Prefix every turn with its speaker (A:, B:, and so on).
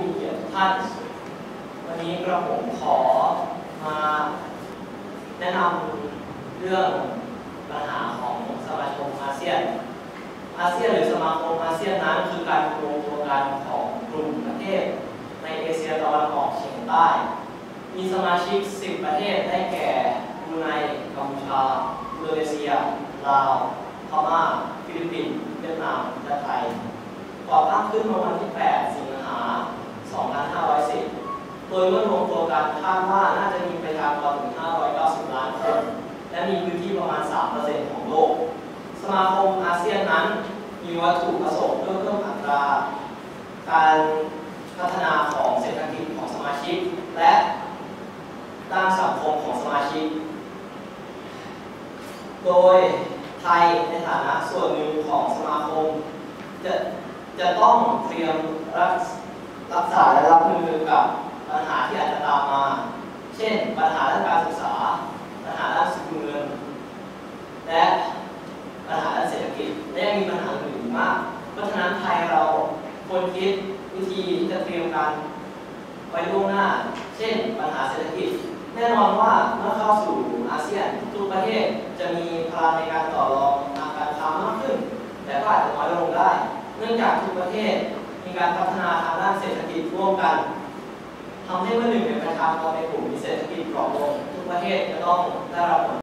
A: มีเกียรติท่าน วันนี้กระผมขอมาแนะนำเรื่องปัญหาของสมาคมอาเซียน อาเซียนหรือสมาคมอาเซียนนั้นคือการรวมตัวกันของกลุ่มประเทศ ในเอเชียตะวันออกเฉียงใต้ มีสมาชิก 10 ประเทศได้แก่บรูไนกัมพูชาอินโดนีเซีย ลาวพม่าฟิลิปปินส์เวียดนามและไทยก่อตั้งขึ้นเมื่อวันที่ 8 สิงหา2510 โดยเมื่อรวมตัวกันคาดว่าน่าจะมีประชากรถึง 590 ล้านคน และมีพื้นที่ประมาณ 3%ของโลก สมาคมอาเซียนนั้น มีวัตถุประสงค์เพื่อเพิ่มอัตรา การพัฒนาของเศรษฐกิจของสมาชิก และด้านสังคมของสมาชิก โดยไทยในฐานะส่วนหนึ่งของสมาคม จะจะต้องเตรียมรักรักษาและรับมือกับ ปัญหาที่อาจจะตามมา เช่น ปัญหาด้านการศึกษา ปัญหาด้านสกุลเงินและปัญหาด้านเศรษฐกิจ และยังมีปัญหาอื่นอีกมาก เพราะฉะนั้นไทยเราควรคิดวิธีที่จะเตรียมการไว้ล่วงหน้า เช่น ปัญหาเศรษฐกิจ แน่นอนว่าเมื่อเข้าสู่อาเซียนทุกประเทศจะมีพลังในการต่อรองทางการค้ามากขึ้น แต่ก็อาจจะน้อยลงได้ เนื่องจากทุกประเทศมีการพัฒนาทางด้านเศรษฐกิจร่วมกัน ทำให้เมื่อหนึ่งในประชากรในกลุ่มมีเศรษฐกิจเปราะบงทุกประเทศจะต้องได้รับผล